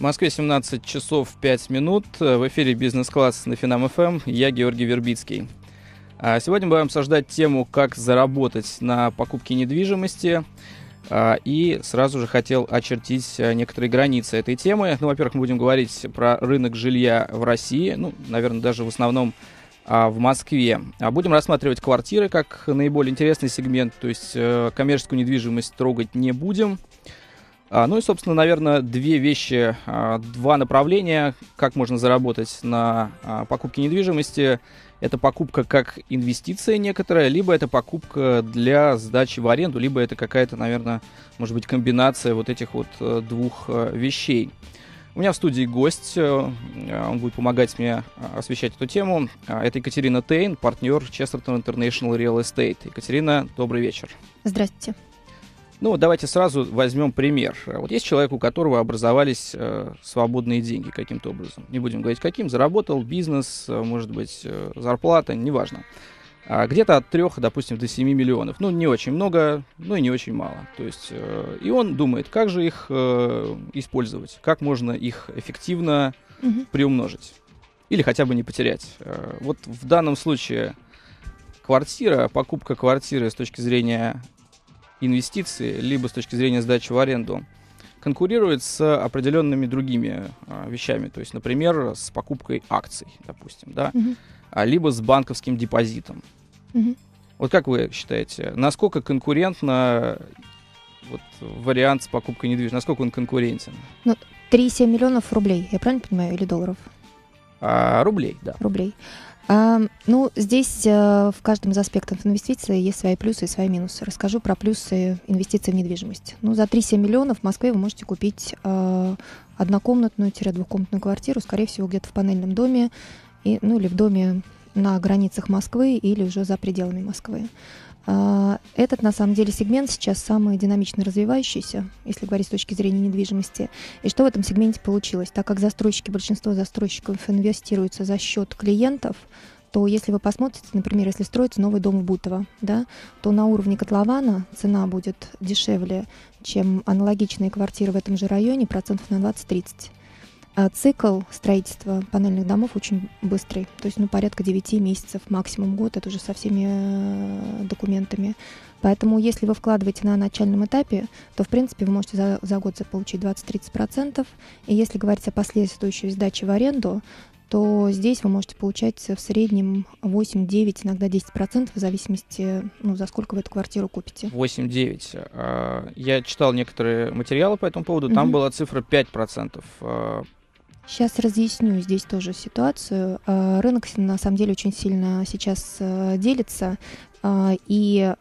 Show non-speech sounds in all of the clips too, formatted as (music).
В Москве 17 часов 5 минут. В эфире «Бизнес-класс» на Финам ФМ. Я Георгий Вербицкий. А сегодня будем обсуждать тему, как заработать на покупке недвижимости. А, и сразу же хотел очертить а, некоторые границы этой темы. Ну, во-первых, мы будем говорить про рынок жилья в России. Ну, наверное, даже в основном в Москве. Будем рассматривать квартиры как наиболее интересный сегмент, то есть э, коммерческую недвижимость трогать не будем. А, ну и, собственно, наверное, две вещи, а, два направления, как можно заработать на а, покупке недвижимости. Это покупка как инвестиция некоторая, либо это покупка для сдачи в аренду, либо это какая-то, наверное, может быть, комбинация вот этих вот э, двух э, вещей. У меня в студии гость, э, он будет помогать мне освещать эту тему. Это Екатерина Тейн, партнер Chesterton International Real Estate. Екатерина, добрый вечер. Здравствуйте. Ну, давайте сразу возьмем пример. Вот есть человек, у которого образовались э, свободные деньги каким-то образом. Не будем говорить каким. Заработал бизнес, э, может быть, э, зарплата, неважно. А где-то от 3, допустим, до 7 миллионов. Ну, не очень много, ну и не очень мало. То есть, э, и он думает, как же их э, использовать, как можно их эффективно угу. приумножить. Или хотя бы не потерять. Э, вот в данном случае квартира, покупка квартиры с точки зрения инвестиции, либо с точки зрения сдачи в аренду, конкурирует с определенными другими а, вещами. То есть, например, с покупкой акций, допустим, да, угу. а, либо с банковским депозитом. Угу. Вот как вы считаете, насколько конкурентно вот, вариант с покупкой недвижимости, насколько он конкурентен? Ну, 3,7 миллионов рублей, я правильно понимаю, или долларов? А, рублей, да. Рублей. А, ну, здесь а, в каждом из аспектов инвестиций есть свои плюсы и свои минусы. Расскажу про плюсы инвестиций в недвижимость. Ну, за 3-7 миллионов в Москве вы можете купить а, однокомнатную-двухкомнатную квартиру, скорее всего, где-то в панельном доме, и, ну, или в доме на границах Москвы или уже за пределами Москвы. Этот, на самом деле, сегмент сейчас самый динамично развивающийся, если говорить с точки зрения недвижимости. И что в этом сегменте получилось? Так как застройщики, большинство застройщиков инвестируются за счет клиентов, то если вы посмотрите, например, если строится новый дом в Бутово, да, то на уровне котлована цена будет дешевле, чем аналогичные квартиры в этом же районе, процентов на 20-30. А цикл строительства панельных домов очень быстрый, то есть ну, порядка 9 месяцев, максимум год, это уже со всеми э, документами. Поэтому если вы вкладываете на начальном этапе, то, в принципе, вы можете за, за год получить 20-30%. И если говорить о последующей сдаче в аренду, то здесь вы можете получать в среднем 8-9, иногда 10%, в зависимости, ну, за сколько вы эту квартиру купите. 8-9. А, я читал некоторые материалы по этому поводу, там угу. была цифра 5%. Сейчас разъясню здесь тоже ситуацию. А, рынок на самом деле очень сильно сейчас э, делится, а, и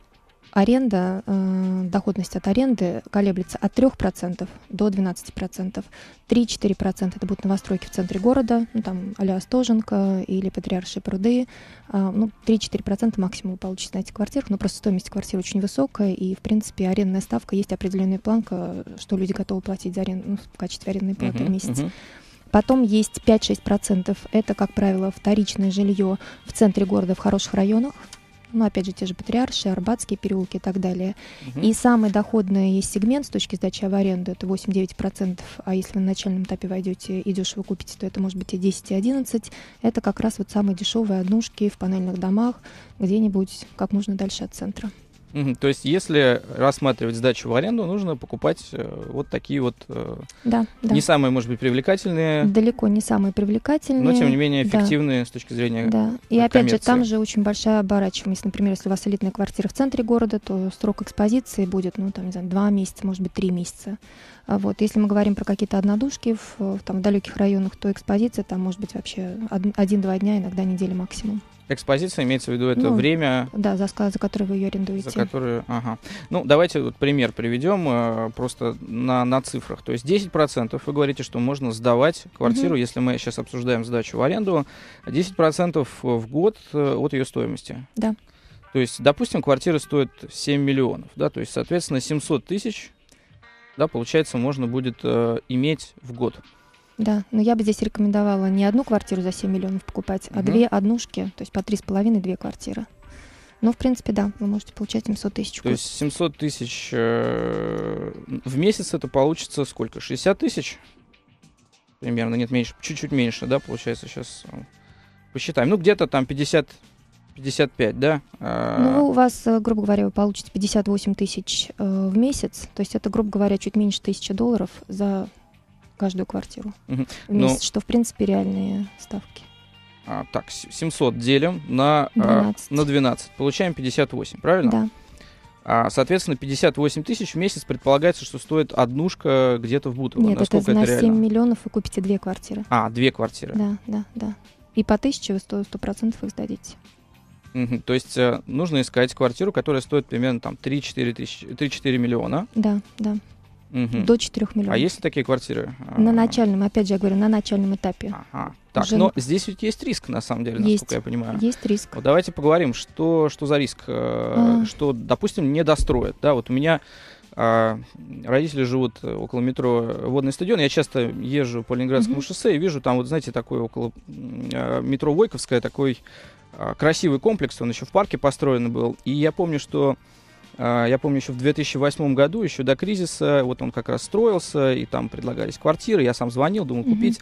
аренда, э, доходность от аренды колеблется от 3% до 12%. 3-4% это будут новостройки в центре города, ну, там а Остоженко или Патриаршие пруды. А, ну, 3-4% максимум вы получите на этих квартирах, но просто стоимость квартир очень высокая, и, в принципе, арендная ставка, есть определенная планка, что люди готовы платить за аренду, ну, в качестве арендной платы uh-huh, в месяц. Uh-huh. Потом есть 5-6%. Это, как правило, вторичное жилье в центре города в хороших районах. Ну, опять же, те же Патриарши, Арбатские переулки и так далее. Угу. И самый доходный есть сегмент с точки сдачи в аренду, это 8-9%, а если вы на начальном этапе войдете и дешево купите, то это может быть и 10, и 11. Это как раз вот самые дешевые однушки в панельных домах, где-нибудь как можно дальше от центра. Угу, то есть, если рассматривать сдачу в аренду, нужно покупать э, вот такие вот э, да, да. не самые, может быть, привлекательные. Далеко не самые привлекательные. Но, тем не менее, эффективные да. с точки зрения Да. И опять же, там же очень большая оборачиваемость. Например, если у вас элитная квартира в центре города, то срок экспозиции будет, ну, там, не знаю, два месяца, может быть, три месяца. А вот. Если мы говорим про какие-то однодушки в, в, там, в далеких районах, то экспозиция там может быть вообще один-два дня, иногда недели максимум. Экспозиция имеется в виду это ну, время... Да, за, за которое вы ее арендуете. За которую, ага. Ну, давайте вот пример приведем э, просто на, на цифрах. То есть 10% вы говорите, что можно сдавать квартиру, угу. если мы сейчас обсуждаем сдачу в аренду, 10% в год э, от ее стоимости. Да. То есть, допустим, квартира стоит 7 миллионов, да, то есть, соответственно, 700 тысяч, да, получается, можно будет э, иметь в год. Да, но я бы здесь рекомендовала не одну квартиру за 7 миллионов покупать, а угу. две однушки, то есть по три с половиной две квартиры. Ну, в принципе, да, вы можете получать 700 тысяч. То есть 700 тысяч э, в месяц это получится сколько? 60 тысяч? примерно, нет, меньше, чуть-чуть меньше, да, получается, сейчас э, посчитаем. Ну, где-то там 50, 55, да? А, ну, у вас, э, грубо говоря, вы получите 58 тысяч э, в месяц, то есть это, грубо говоря, чуть меньше тысячи долларов за каждую квартиру угу. в месяц, ну, что, в принципе, реальные ставки. А, так, 700 делим на 12. А, на 12. Получаем 58, правильно? Да. А, соответственно, 58 тысяч в месяц предполагается, что стоит однушка где-то в Бутово. Нет, Насколько это, это на 7 реально? миллионов вы купите две квартиры. А, две квартиры. Да, да, да. И по тысяче вы 100%, 100% их сдадите. Угу. То есть э, нужно искать квартиру, которая стоит примерно там 3-4, тысячи, 3-4 миллиона. Да, да. Угу. До 4 миллионов. А есть ли такие квартиры? На начальном, опять же, я говорю, на начальном этапе. Ага. Так, Уже... но здесь ведь есть риск, на самом деле, есть, насколько я понимаю. Есть риск. Вот давайте поговорим, что, что за риск, э, а... что, допустим, не достроят. Да, вот у меня а, родители живут около метро Водный стадион. Я часто езжу по Ленинградскому mm-hmm. шоссе и вижу там, вот знаете, такой около а, метро Войковская, такой а, красивый комплекс, он еще в парке построен был. И я помню, что а, я помню, еще в 2008 году, еще до кризиса, вот он как раз строился, и там предлагались квартиры, я сам звонил, думал mm-hmm. купить.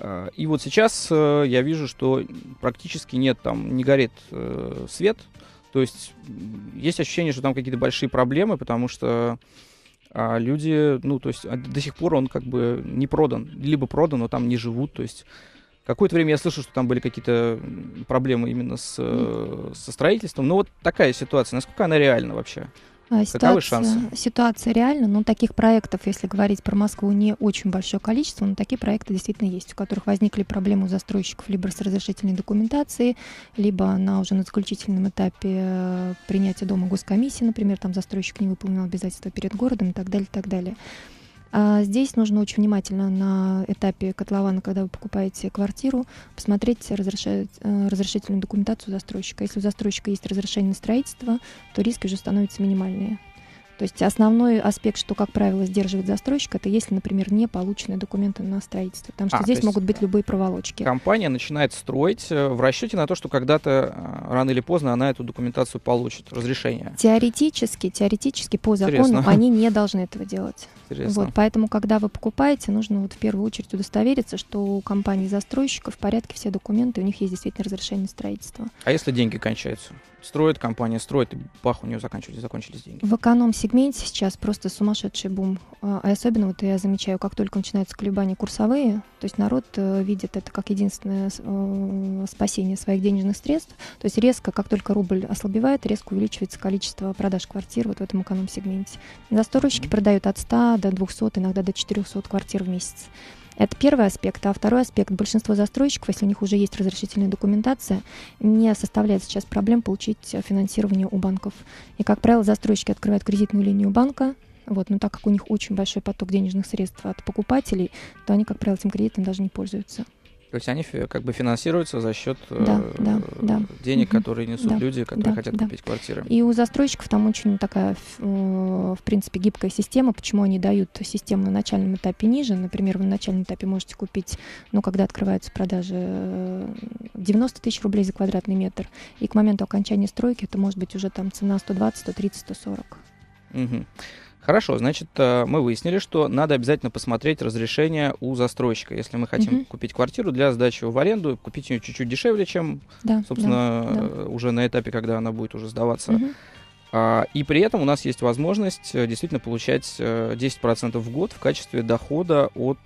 А, и вот сейчас э, я вижу, что практически нет, там не горит э, свет, то есть есть ощущение, что там какие-то большие проблемы, потому что а люди, ну, то есть до сих пор он как бы не продан, либо продан, но там не живут, то есть Какое-то время я слышал, что там были какие-то проблемы именно с, mm. со строительством. Ну вот такая ситуация. Насколько она реальна вообще? А, ситуация, Каковы шансы? Ситуация реальна, но таких проектов, если говорить про Москву, не очень большое количество, но такие проекты действительно есть, у которых возникли проблемы у застройщиков либо с разрешительной документацией, либо на уже на заключительном этапе э, принятия дома госкомиссии, например, там застройщик не выполнил обязательства перед городом и так далее, и так далее. А здесь нужно очень внимательно на этапе котлована, когда вы покупаете квартиру, посмотреть э, разрешительную документацию застройщика. Если у застройщика есть разрешение на строительство, то риски уже становятся минимальные. То есть основной аспект, что, как правило, сдерживает застройщик, это если, например, не получены документы на строительство. Потому что а, здесь могут быть любые проволочки. Компания начинает строить э, в расчете на то, что когда-то э, рано или поздно она эту документацию получит, разрешение. Теоретически, теоретически по закону Интересно. (laughs) они не должны этого делать. Интересно. Вот, поэтому, когда вы покупаете, нужно вот в первую очередь удостовериться, что у компании застройщика в порядке все документы, у них есть действительно разрешение строительства. А если деньги кончаются? Строит компания, строит, и бах, у нее закончились, закончились деньги. В эконом-сегменте сейчас просто сумасшедший бум. А, а особенно вот я замечаю, как только начинаются колебания курсовые, то есть народ э, видит это как единственное э, спасение своих денежных средств. То есть резко, как только рубль ослабевает, резко увеличивается количество продаж квартир вот в этом эконом-сегменте. Застройщики mm-hmm. продают от 100 до 200, иногда до 400 квартир в месяц. Это первый аспект. А второй аспект, большинство застройщиков, если у них уже есть разрешительная документация, не составляет сейчас проблем получить финансирование у банков. И, как правило, застройщики открывают кредитную линию банка, вот, но так как у них очень большой поток денежных средств от покупателей, то они, как правило, этим кредитом даже не пользуются. То есть они как бы финансируются за счет да, э, да, да. денег, угу. которые несут да, люди, которые да, хотят да. купить квартиры. И у застройщиков там очень такая, э, в принципе, гибкая система. Почему они дают систему на начальном этапе ниже? Например, вы на начальном этапе можете купить, ну, когда открываются продажи, 90 э, тысяч рублей за квадратный метр. И к моменту окончания стройки это может быть уже там цена 120, 130, 140. Угу. Хорошо, значит, э, мы выяснили, что надо обязательно посмотреть разрешение у застройщика. Если мы хотим угу. купить квартиру для сдачи в аренду, купить ее чуть-чуть дешевле, чем, да, собственно, да, да. уже на этапе, когда она будет уже сдаваться. Угу. И при этом у нас есть возможность э, действительно получать 10% э, в год в качестве дохода от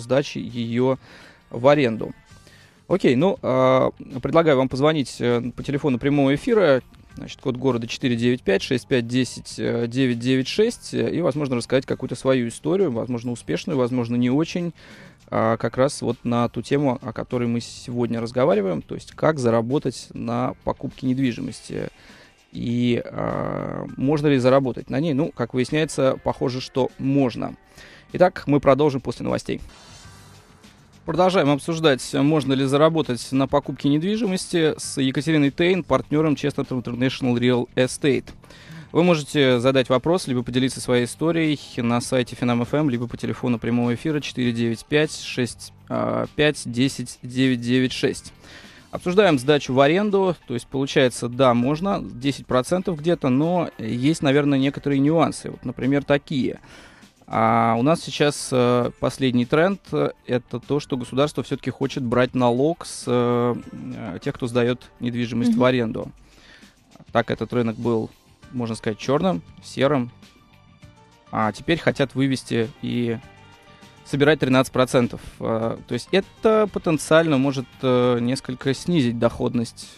сдачи ее в аренду. Окей, ну, предлагаю вам позвонить по телефону прямого эфира Значит, код города 495-6510-996. И, возможно, рассказать какую-то свою историю, возможно, успешную, возможно, не очень. А как раз вот на ту тему, о которой мы сегодня разговариваем, то есть как заработать на покупке недвижимости. И а, можно ли заработать на ней? Ну, как выясняется, похоже, что можно. Итак, мы продолжим после новостей. Продолжаем обсуждать, можно ли заработать на покупке недвижимости с Екатериной Тейн, партнером Chestnut International Real Estate. Вы можете задать вопрос, либо поделиться своей историей на сайте Finam.fm, либо по телефону прямого эфира 495-65-10-996. Обсуждаем сдачу в аренду, то есть получается, да, можно, 10% где-то, но есть, наверное, некоторые нюансы. Вот, например, такие – А у нас сейчас э, последний тренд э, это то, что государство все-таки хочет брать налог с э, тех, кто сдает недвижимость mm-hmm. в аренду. Так этот рынок был, можно сказать, черным, серым. А теперь хотят вывести и собирать 13%. Э, то есть это потенциально может несколько снизить доходность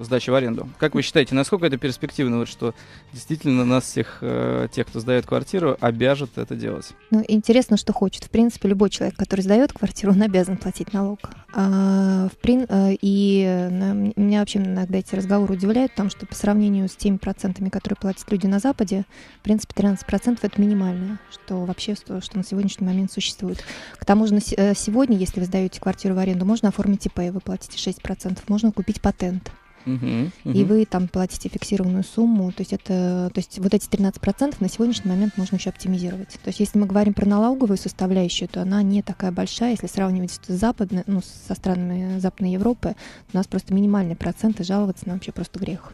сдачи в аренду. Как вы считаете, насколько это перспективно, вот, что действительно нас всех, э, тех, кто сдает квартиру, обяжет это делать? Ну, интересно, что хочет. В принципе, любой человек, который сдает квартиру, он обязан платить налог. А, в прин... Э, и э, меня вообще иногда эти разговоры удивляют, потому что по сравнению с теми процентами, которые платят люди на Западе, в принципе, 13% это минимальное, что вообще, что, что на сегодняшний момент существует. К тому же на сегодня, если вы сдаете квартиру в аренду, можно оформить ИП, вы платите 6%, можно купить патент. И вы там платите фиксированную сумму. То есть это, то есть вот эти 13% на сегодняшний момент можно еще оптимизировать. То есть если мы говорим про налоговую составляющую, то она не такая большая. Если сравнивать с западной, ну, со странами Западной Европы, у нас просто минимальные проценты, жаловаться нам вообще просто грех.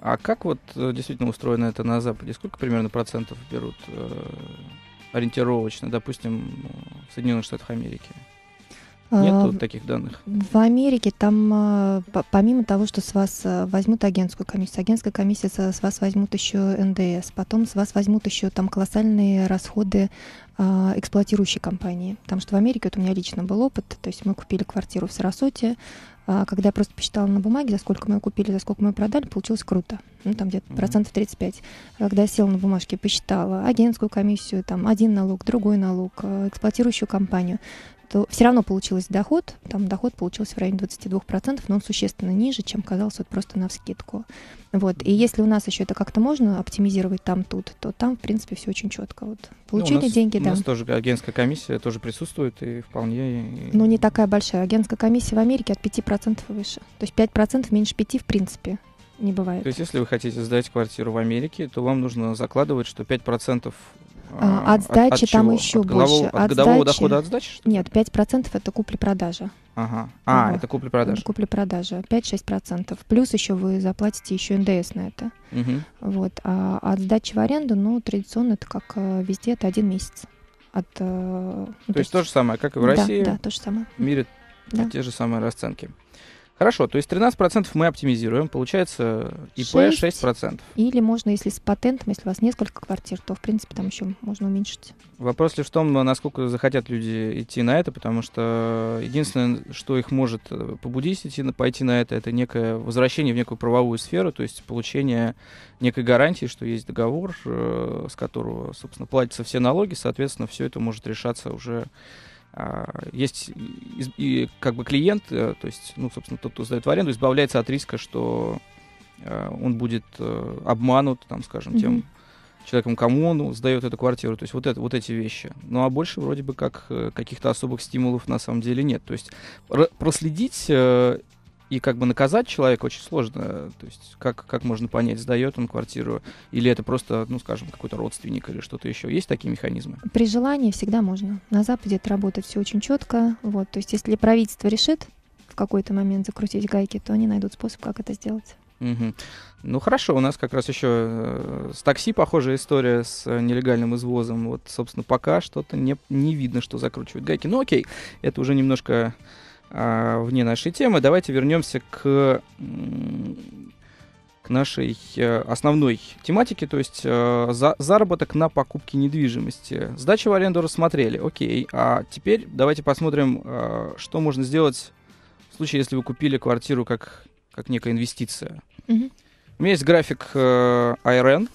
А как вот э, действительно устроено это на Западе? Сколько примерно процентов берут э, ориентировочно, допустим, в Соединенных Штатах Америки? Нет а, таких данных? В Америке там, а, помимо того, что с вас а, возьмут агентскую комиссию, агентская комиссия с вас возьмут еще НДС, потом с вас возьмут еще там колоссальные расходы эксплуатирующей компании. Потому что в Америке, вот у меня лично был опыт, то есть мы купили квартиру в Сарасоте, когда я просто посчитала на бумаге, за сколько мы ее купили, за сколько мы ее продали, получилось круто. Ну, там где-то mm-hmm. процентов 35. Когда я села на бумажке, посчитала агентскую комиссию, там один налог, другой налог, эксплуатирующую компанию, то все равно получилось доход, там доход получился в районе 22%, но он существенно ниже, чем казалось вот просто на вскидку. Вот. И если у нас еще это как-то можно оптимизировать там, тут, то там, в принципе, все очень четко. Вот. Получили ну, нас, деньги, да. У нас тоже агентская комиссия тоже присутствует и вполне... Ну, не такая большая. Агентская комиссия в Америке от 5% выше. То есть 5% меньше 5% в принципе не бывает. То есть, если вы хотите сдать квартиру в Америке, то вам нужно закладывать, что 5% а, от сдачи от, там чего? еще от больше. Голового, от, от годового сдачи... дохода от сдачи? Что Нет, 5% это купли-продажа. Ага. А, ага. это купли-продажа. Купли-продажа. 5-6%. Плюс еще вы заплатите еще НДС на это. Угу. Вот. А от сдачи в аренду, ну, традиционно это как э, везде, это один месяц. От, э, ну, то, то есть то же самое, как и в России. Да, то же самое. В мире да. те же самые расценки. Хорошо, то есть 13% мы оптимизируем, получается ИП 6, 6%. Или можно, если с патентом, если у вас несколько квартир, то, в принципе, там еще можно уменьшить. Вопрос лишь в том, насколько захотят люди идти на это, потому что единственное, что их может э, побудить идти, пойти на это, это некое возвращение в некую правовую сферу, то есть получение некой гарантии, что есть договор, э, с которого, собственно, платятся все налоги, соответственно, все это может решаться уже есть и, как бы клиент, э, то есть, ну, собственно, тот, кто сдает в аренду, избавляется от риска, что э, он будет э, обманут, там, скажем, mm-hmm. тем человеком, кому он сдает эту квартиру. То есть вот, это, вот эти вещи. Ну а больше вроде бы как каких-то особых стимулов на самом деле нет. То есть проследить и как бы наказать человека очень сложно. То есть как, как можно понять, сдает он квартиру или это просто, ну, скажем, какой-то родственник или что-то еще. Есть такие механизмы? При желании всегда можно. На Западе это работает все очень четко. Вот, то есть если правительство решит в какой-то момент закрутить гайки, то они найдут способ, как это сделать. Угу. Ну хорошо, у нас как раз еще э, с такси похожая история с э, нелегальным извозом. Вот, собственно, пока что-то не, не видно, что закручивают гайки. Ну окей, это уже немножко а, вне нашей темы. Давайте вернемся к, к нашей э, основной тематике, то есть э, за, заработок на покупке недвижимости. Сдача в аренду рассмотрели, окей. А теперь давайте посмотрим, э, что можно сделать в случае, если вы купили квартиру как, как некая инвестиция. Mm-hmm. У меня есть график IRN,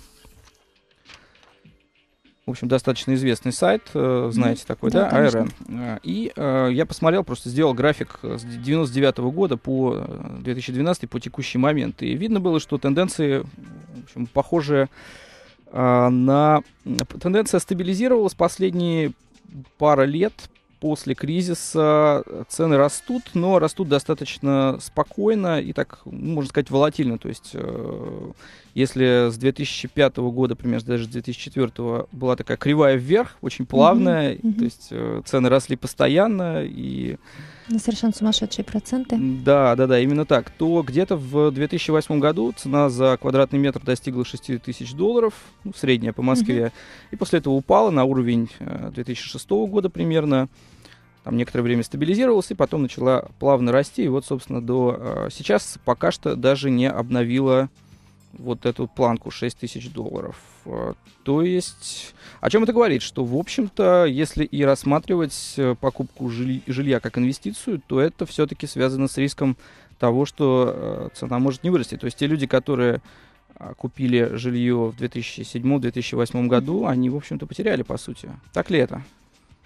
в общем, достаточно известный сайт, э, знаете mm-hmm. такой, да, да ARN. Э, и э, я посмотрел, просто сделал график с 99 -го года по 2012 по текущий момент. И видно было, что тенденции, в общем, похожие э, на... Тенденция стабилизировалась последние пара лет после кризиса цены растут, но растут достаточно спокойно и так, ну, можно сказать, волатильно. То есть, э, если с 2005 года, примерно даже с 2004 была такая кривая вверх, очень плавная, mm-hmm. то есть э, цены росли постоянно и на совершенно сумасшедшие проценты. Да, да, да, именно так. То где-то в 2008 году цена за квадратный метр достигла 6 тысяч долларов, ну, средняя по Москве, угу. и после этого упала на уровень 2006 э, года примерно. Там некоторое время стабилизировалась, и потом начала плавно расти. И вот, собственно, до э, сейчас пока что даже не обновила вот эту планку 6 тысяч долларов. А, то есть, о чем это говорит? Что, в общем-то, если и рассматривать э, покупку жилья как инвестицию, то это все-таки связано с риском того, что э, цена может не вырасти. То есть те люди, которые а, купили жилье в 2007-2008 году, они, в общем-то, потеряли, по сути. Так ли это?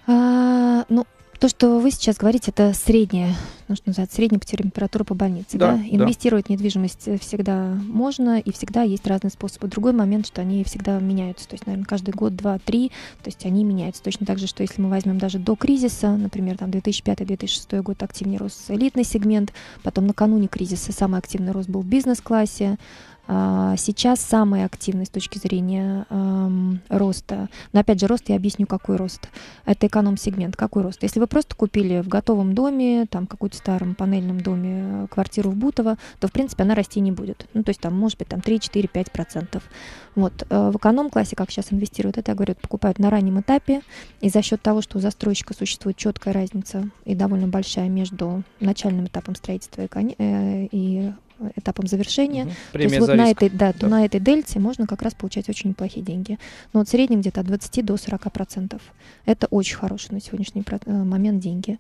А, ну, то, что вы сейчас говорите, это средняя, ну, что называется, средняя температура по больнице. Да, да? Инвестировать да. в недвижимость всегда можно, и всегда есть разные способы. Другой момент, что они всегда меняются. То есть, наверное, каждый год, два, три, то есть они меняются. Точно так же, что если мы возьмем даже до кризиса, например, там 2005-2006 год активнее рос элитный сегмент, потом накануне кризиса самый активный рост был в бизнес-классе, сейчас самая активная с точки зрения эм, роста, но опять же рост, я объясню, какой рост. Это эконом-сегмент, какой рост. Если вы просто купили в готовом доме, там какой-то старом панельном доме э, квартиру в Бутово, то в принципе она расти не будет. Ну то есть там может быть там 3, 4, 5 процентов. Вот. Э, в эконом-классе, как сейчас инвестируют, это, я говорю, покупают на раннем этапе, и за счет того, что у застройщика существует четкая разница и довольно большая между начальным этапом строительства и, э, и этапом завершения. Угу. То есть вот на этой, да, да. на этой дельте можно как раз получать очень неплохие деньги. Но вот в среднем где-то от 20 до 40 процентов. Это очень хороший на сегодняшний э, момент деньги.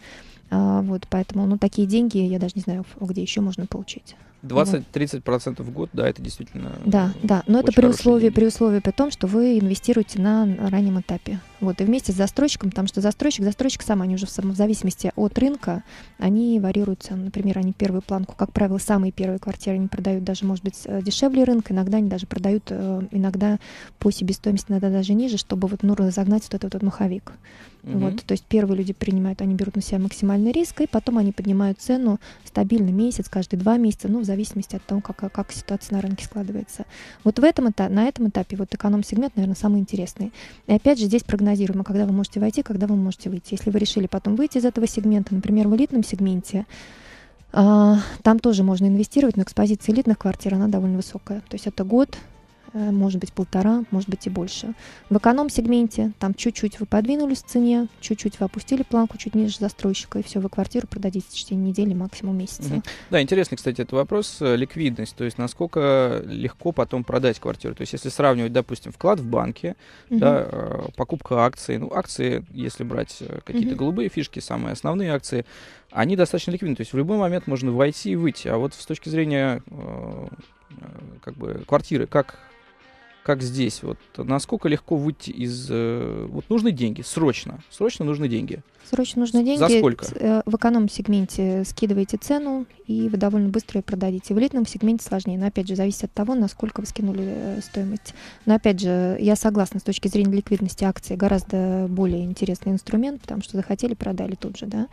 А, вот, поэтому, ну, такие деньги я даже не знаю, где еще можно получить. 20-30% в год, да, это действительно. Да, да, но это при условии, при условии при том, что вы инвестируете на раннем этапе. Вот, и вместе с застройщиком, потому что застройщик, застройщик сам, они уже в, в зависимости от рынка, они варьируются. Например, они первую планку, как правило, самые первые квартиры они продают даже, может быть, э, дешевле рынка, иногда они даже продают, э, иногда по себестоимости, иногда даже ниже, чтобы вот, ну, разогнать вот этот вот маховик. Угу. Вот, то есть первые люди принимают, они берут на себя максимальный риск, и потом они поднимают цену стабильно месяц, каждые два месяца, ну, в зависимости от того, как, как ситуация на рынке складывается. Вот в этом, на этом этапе вот эконом-сегмент, наверное, самый интересный. И опять же, здесь прогнозируемо, когда вы можете войти, когда вы можете выйти. Если вы решили потом выйти из этого сегмента, например, в элитном сегменте, а, там тоже можно инвестировать, но экспозиция элитных квартир, она довольно высокая. То есть это год, может быть полтора, может быть и больше. В эконом-сегменте там чуть-чуть вы подвинулись в цене, чуть-чуть вы опустили планку чуть ниже застройщика, и все, вы квартиру продадите в течение недели, максимум месяца. Угу. Да, интересный, кстати, это вопрос э, ликвидность, то есть насколько легко потом продать квартиру. То есть если сравнивать, допустим, вклад в банке, угу. да, э, покупка акций, ну акции, если брать какие-то угу. голубые фишки, самые основные акции, они достаточно ликвидны, то есть в любой момент можно войти и выйти. А вот с точки зрения как бы квартиры, как как здесь, вот насколько легко выйти из... Э, вот нужны деньги, срочно, срочно нужны деньги. Срочно нужны деньги. За сколько? Э, в эконом-сегменте скидываете цену, и вы довольно быстро ее продадите. В элитном сегменте сложнее, но опять же зависит от того, насколько вы скинули э, стоимость. Но опять же, я согласна, с точки зрения ликвидности акции гораздо более интересный инструмент, потому что захотели, продали тут же, да.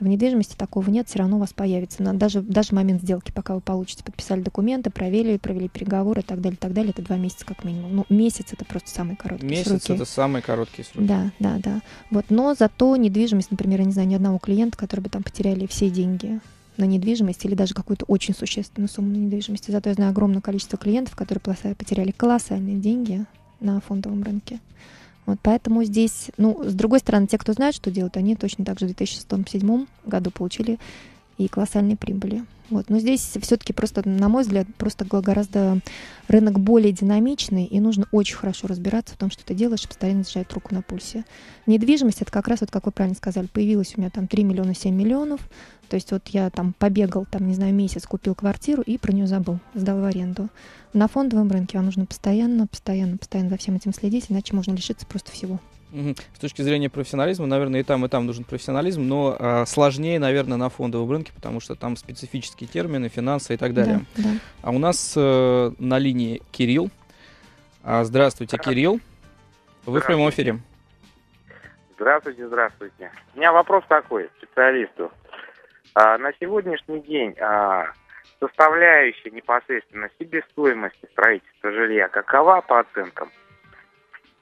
В недвижимости такого нет, все равно у вас появится. Даже, даже момент сделки, пока вы получите, подписали документы, проверили, провели переговоры и так далее, и так далее, это два месяца как минимум. Ну, месяц это просто самый короткий Месяц сроки. это самый короткий срок. Да, да, да. Вот, но зато недвижимость, например, я не знаю ни одного клиента, который бы там потеряли все деньги на недвижимость или даже какую-то очень существенную сумму на недвижимости. Зато я знаю огромное количество клиентов, которые потеряли колоссальные деньги на фондовом рынке. Вот поэтому здесь, ну, с другой стороны, те, кто знает, что делать, они точно так же в 2006-2007 году получили и колоссальные прибыли. Вот. Но здесь все-таки просто, на мой взгляд, просто гораздо рынок более динамичный, и нужно очень хорошо разбираться в том, что ты делаешь, постоянно держать руку на пульсе. Недвижимость, это как раз, вот как вы правильно сказали, появилась у меня там 3 миллиона 7 миллионов, то есть вот я там побегал, там, не знаю, месяц, купил квартиру и про нее забыл, сдал в аренду. На фондовом рынке вам нужно постоянно, постоянно, постоянно за всем этим следить, иначе можно лишиться просто всего. С точки зрения профессионализма, наверное, и там, и там нужен профессионализм, но а, сложнее, наверное, на фондовом рынке, потому что там специфические термины, финансы и так далее. Да, да. А у нас э, на линии Кирилл. А, здравствуйте, Кирилл. Вы в прямом эфире. Здравствуйте, здравствуйте. У меня вопрос такой специалисту. А, на сегодняшний день а, составляющая непосредственно себестоимости строительства жилья какова по оценкам?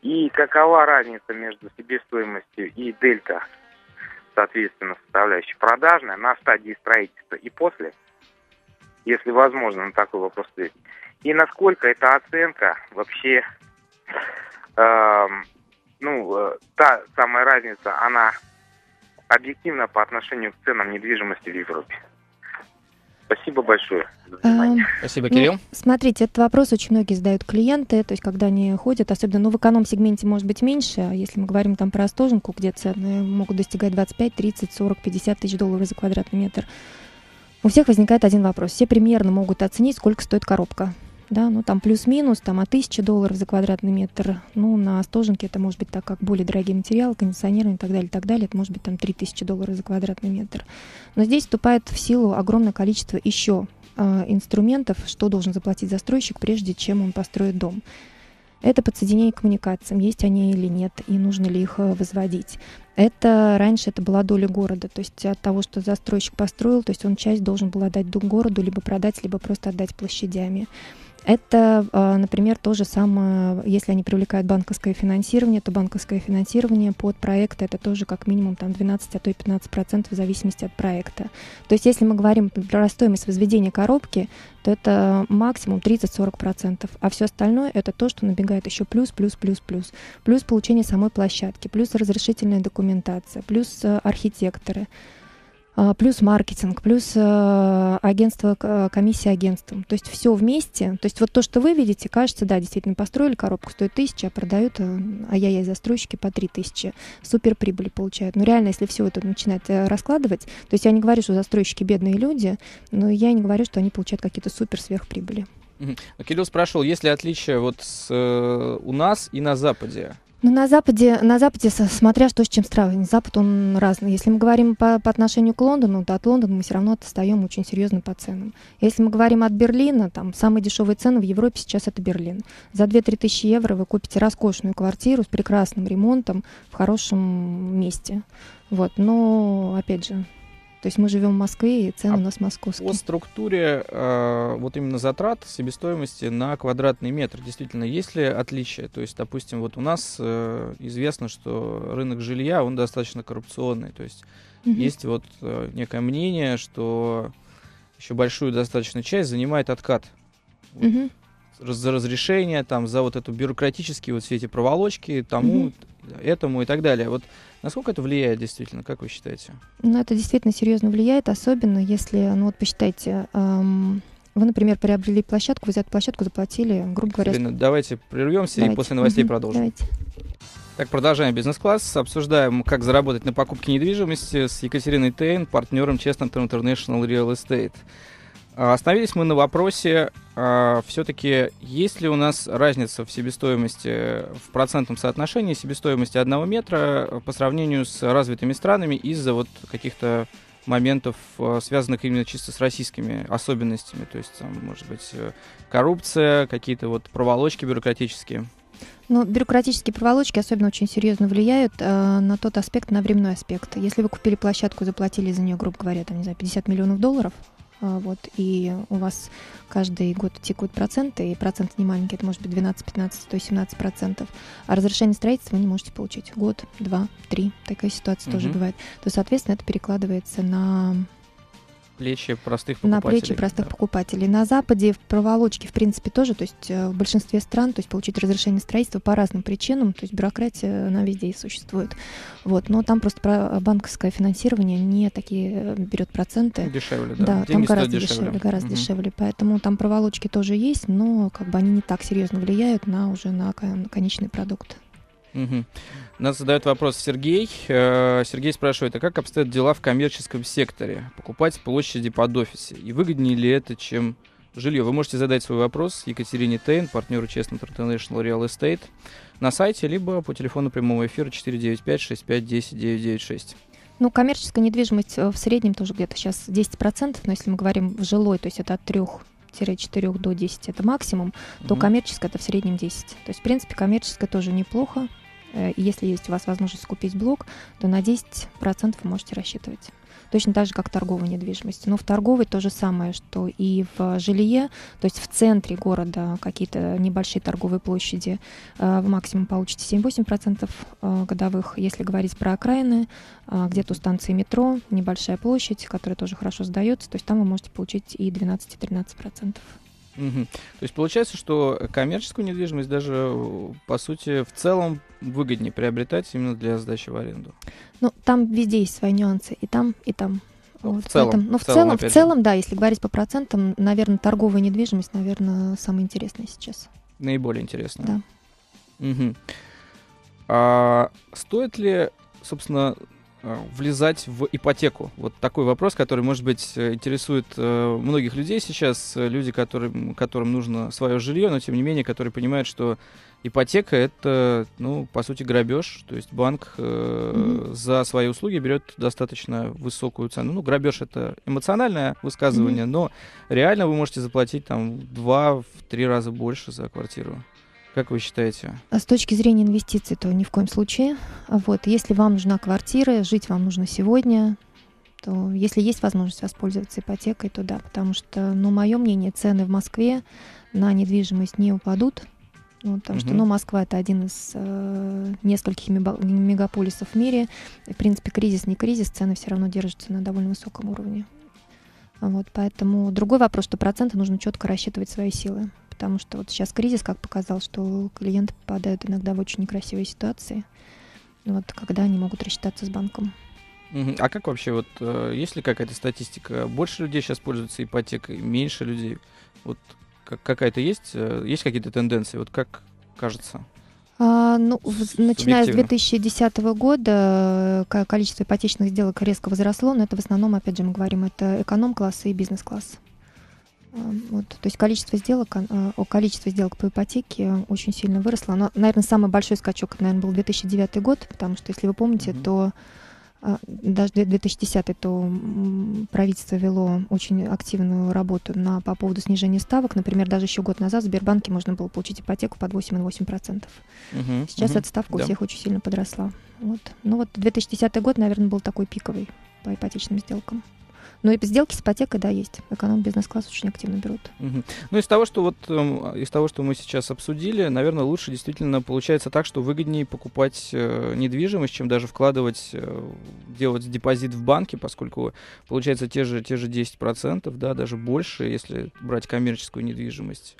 И какова разница между себестоимостью и дельта, соответственно, составляющей продажная на стадии строительства и после? Если возможно на такой вопрос ответить. И насколько эта оценка вообще э, ну, э, та самая разница, она объективна по отношению к ценам недвижимости в Европе. Спасибо большое за внимание. Спасибо, Кирилл. Ну, смотрите, этот вопрос очень многие задают клиенты, то есть когда они ходят, особенно ну, в эконом-сегменте может быть меньше, а если мы говорим там про Остоженку, где цены могут достигать 25, 30, 40, 50 тысяч долларов за квадратный метр, у всех возникает один вопрос. Все примерно могут оценить, сколько стоит коробка да, ну там плюс-минус, там от 1000 долларов за квадратный метр, ну на стоженке это может быть так как более дорогие материалы, кондиционирование и так далее, и так далее, это может быть там 3000 долларов за квадратный метр. Но здесь вступает в силу огромное количество еще э, инструментов, что должен заплатить застройщик, прежде чем он построит дом. Это подсоединение к коммуникациям, есть они или нет, и нужно ли их э, возводить. Это раньше это была доля города, то есть от того, что застройщик построил, то есть он часть должен был отдать городу, либо продать, либо просто отдать площадями. Это, а, например, то же самое, если они привлекают банковское финансирование, то банковское финансирование под проект это тоже как минимум там 12, а то и 15 процентов в зависимости от проекта. То есть если мы говорим про стоимость возведения коробки, то это максимум 30-40 процентов, а все остальное это то, что набегает еще плюс, плюс, плюс, плюс. Плюс получение самой площадки, плюс разрешительная документация, плюс э, архитекторы. А, плюс маркетинг, плюс э, агентство, комиссия агентством. То есть все вместе. То есть вот то, что вы видите, кажется, да, действительно, построили коробку, стоит тысяча, а продают, э, а я я застройщики по три тысячи. Супер прибыли получают. Но реально, если все это начинать э, раскладывать, то есть я не говорю, что застройщики бедные люди, но я не говорю, что они получают какие-то супер сверхприбыли. Кирилл спрашивал, есть ли отличия вот с, у нас и на Западе? Ну, на Западе, на Западе, смотря что с чем сравнивать, Запад, он разный. Если мы говорим по, по отношению к Лондону, то от Лондона мы все равно отстаем очень серьезно по ценам. Если мы говорим от Берлина, там самые дешевые цены в Европе сейчас это Берлин. За 2-3 тысячи евро вы купите роскошную квартиру с прекрасным ремонтом в хорошем месте. Вот, но, опять же, то есть мы живем в Москве, и цены а у нас московские. По структуре э, вот именно затрат себестоимости на квадратный метр действительно есть ли отличия? То есть, допустим, вот у нас э, известно, что рынок жилья, он достаточно коррупционный. То есть угу. есть вот э, некое мнение, что еще большую достаточно часть занимает откат. Угу. За разрешение, там, за вот эту бюрократические вот все эти проволочки, тому, угу. этому и так далее. Вот Насколько это влияет действительно, как вы считаете? Ну, это действительно серьезно влияет, особенно если, ну вот посчитайте, эм, вы, например, приобрели площадку, вы за эту площадку заплатили, грубо говоря... Ирина, давайте прервемся давайте. и после новостей угу, продолжим. Давайте. Так, продолжаем бизнес-класс. Обсуждаем, как заработать на покупке недвижимости с Екатериной Тейн, партнером Chestnut International Real Estate. А, остановились мы на вопросе, а, все-таки есть ли у нас разница в себестоимости, в процентном соотношении себестоимости одного метра по сравнению с развитыми странами из-за вот каких-то моментов, а, связанных именно чисто с российскими особенностями, то есть, там, может быть, э, коррупция, какие-то вот проволочки бюрократические. Ну, бюрократические проволочки особенно очень серьезно влияют э, на тот аспект, на временной аспект. Если вы купили площадку, заплатили за нее, грубо говоря, там, не знаю, 50 миллионов долларов, вот, и у вас каждый год текут проценты, и процент не маленький, это может быть 12, 15, то есть 17 процентов, а разрешение строительства вы не можете получить. Год, два, три, такая ситуация угу. тоже бывает, то, соответственно, это перекладывается на плечи простых покупателей. На плечи простых да. покупателей. На Западе в проволочке, в принципе, тоже, то есть э, в большинстве стран, то есть получить разрешение строительства по разным причинам, то есть бюрократия, она везде и существует. Вот, но там просто банковское финансирование не такие э, берет проценты. Дешевле, да. Да, там гораздо дешевле, дешевле гораздо угу. дешевле. Поэтому там проволочки тоже есть, но как бы они не так серьезно влияют на уже на конечный продукт. Угу. Нас задает вопрос Сергей. Э, Сергей спрашивает, а как обстоят дела в коммерческом секторе? Покупать площади под офисе. И выгоднее ли это, чем жилье? Вы можете задать свой вопрос Екатерине Тейн, партнеру Chestnut International Real Estate, на сайте, либо по телефону прямого эфира 495-6510-996. Ну, коммерческая недвижимость э, в среднем тоже где-то сейчас 10%, но если мы говорим в жилой, то есть это от 3 4 до 10 это максимум, то mm-hmm. коммерческая это в среднем 10. То есть, в принципе, коммерческая тоже неплохо. Э, если есть у вас возможность купить блок, то на 10% вы можете рассчитывать. Точно так же, как торговая недвижимость. Но в торговой то же самое, что и в жилье, то есть в центре города какие-то небольшие торговые площади, э, в максимум получите 7-8% э, годовых. Если говорить про окраины, где-то у станции метро, небольшая площадь, которая тоже хорошо сдается, то есть там вы можете получить и 12-13%. Угу. То есть получается, что коммерческую недвижимость даже, по сути, в целом выгоднее приобретать именно для сдачи в аренду. Ну, там везде есть свои нюансы, и там, и там. Ну, вот, в целом, поэтому, ну, в, в целом, в целом, да, если говорить по процентам, наверное, торговая недвижимость, наверное, самая интересная сейчас. Наиболее интересная. Да. Угу. А стоит ли, собственно, влезать в ипотеку? Вот такой вопрос, который, может быть, э, интересует э, многих людей сейчас, люди, которым, которым нужно свое жилье, но тем не менее, которые понимают, что ипотека это, ну, по сути, грабеж. То есть банк э, mm-hmm. за свои услуги берет достаточно высокую цену. Ну, грабеж это эмоциональное высказывание, mm-hmm. но реально вы можете заплатить там в два-три раза больше за квартиру. Как вы считаете? А с точки зрения инвестиций, то ни в коем случае. Вот, если вам нужна квартира, жить вам нужно сегодня, то если есть возможность воспользоваться ипотекой, то да, потому что, ну, мое мнение, цены в Москве на недвижимость не упадут, ну, потому угу. что, ну, Москва это один из э, нескольких мегаполисов в мире. И, в принципе, кризис не кризис, цены все равно держатся на довольно высоком уровне. Вот, поэтому другой вопрос, что проценты нужно четко рассчитывать свои силы потому что вот сейчас кризис, как показал, что клиенты попадают иногда в очень некрасивые ситуации, вот, когда они могут рассчитаться с банком. А как вообще, вот э, есть ли какая-то статистика? Больше людей сейчас пользуются ипотекой, меньше людей? Вот как, какая-то есть? Э, есть какие-то тенденции? Вот как кажется? А, ну, начиная с 2010 года количество ипотечных сделок резко возросло, но это в основном, опять же, мы говорим, это эконом-класс и бизнес-класс. Вот, то есть количество сделок, а, о, количество сделок по ипотеке очень сильно выросло. Но, наверное, самый большой скачок, наверное, был 2009 год, потому что, если вы помните, mm-hmm. то а, даже 2010 то правительство вело очень активную работу на, по поводу снижения ставок. Например, даже еще год назад в Сбербанке можно было получить ипотеку под 8,8%. Угу, Сейчас угу, эта ставка да. у всех очень сильно подросла. Вот. Ну вот 2010 год, наверное, был такой пиковый по ипотечным сделкам. Но и сделки с ипотекой, да, есть. Эконом бизнес-класс очень активно берут. Угу. Ну, из того, что вот э, из того, что мы сейчас обсудили, наверное, лучше действительно получается так, что выгоднее покупать э, недвижимость, чем даже вкладывать, э, делать депозит в банке, поскольку получается те же, те же 10%, да, даже больше, если брать коммерческую недвижимость.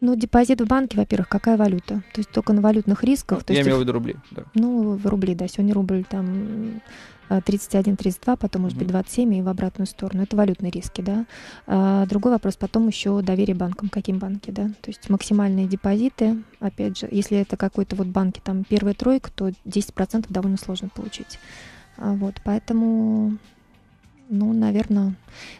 Ну, депозит в банке, во-первых, какая валюта? То есть только на валютных рисках. Ну, я имею в виду рубли, да. Ну, в рубли, да. Сегодня рубль там 31-32, потом, может быть, 27 и в обратную сторону. Это валютные риски, да. А, другой вопрос потом еще доверие банкам. Каким банки, да? То есть максимальные депозиты, опять же, если это какой-то вот банки, там, первая тройка, то 10% довольно сложно получить. А, вот, поэтому, ну, наверное...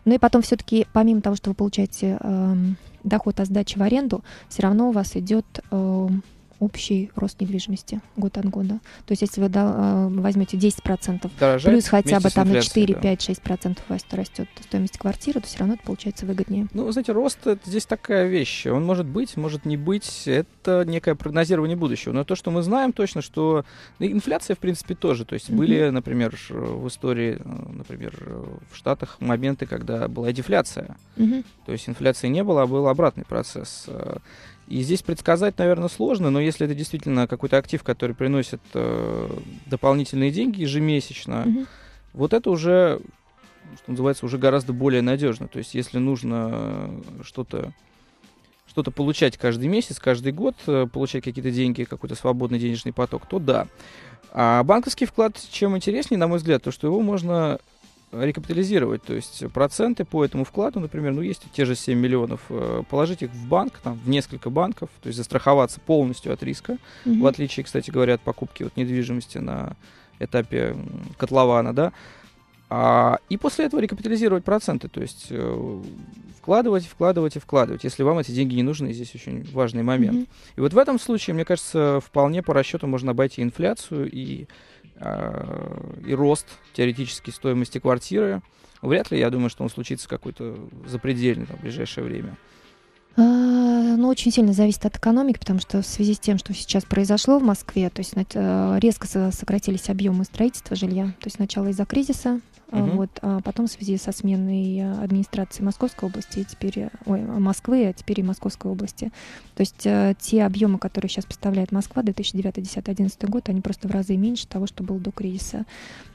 Ну и потом все-таки, помимо того, что вы получаете э, доход от сдачи в аренду, все равно у вас идет... Э, общий рост недвижимости год от года. То есть если вы да, возьмете 10%, Дорожает плюс хотя бы там на 4, да. 5, 6% у вас растет стоимость квартиры, то все равно это получается выгоднее. Ну, знаете, рост это здесь такая вещь. Он может быть, может не быть. Это некое прогнозирование будущего. Но то, что мы знаем точно, что инфляция, в принципе, тоже. То есть mm-hmm. были, например, в истории, например, в Штатах моменты, когда была дефляция. Mm-hmm. То есть инфляции не было, а был обратный процесс. И здесь предсказать, наверное, сложно, но если это действительно какой-то актив, который приносит э, дополнительные деньги ежемесячно, угу. вот это уже, что называется, уже гораздо более надежно. То есть, если нужно что-то что-то получать каждый месяц, каждый год, э, получать какие-то деньги, какой-то свободный денежный поток, то да. А банковский вклад чем интереснее, на мой взгляд, то что его можно рекапитализировать, то есть проценты по этому вкладу, например, ну есть те же 7 миллионов, э, положить их в банк, там, в несколько банков, то есть застраховаться полностью от риска, mm-hmm. в отличие, кстати говоря, от покупки вот недвижимости на этапе котлована, да, а, и после этого рекапитализировать проценты, то есть э, вкладывать, вкладывать и вкладывать, если вам эти деньги не нужны, здесь очень важный момент. Mm-hmm. И вот в этом случае, мне кажется, вполне по расчету можно обойти инфляцию и и рост теоретически стоимости квартиры. Вряд ли, я думаю, что он случится какой-то запредельный там, в ближайшее время. А, ну, очень сильно зависит от экономики, потому что в связи с тем, что сейчас произошло в Москве, то есть э, резко сократились объемы строительства жилья. То есть сначала из-за кризиса, Угу. Вот, а потом в связи со сменой э, администрации Московской области, теперь, э, ой, Москвы, а теперь и Московской области. То есть э, те объемы, которые сейчас поставляет Москва, 2009, 2010, 2011 год, они просто в разы меньше того, что было до кризиса.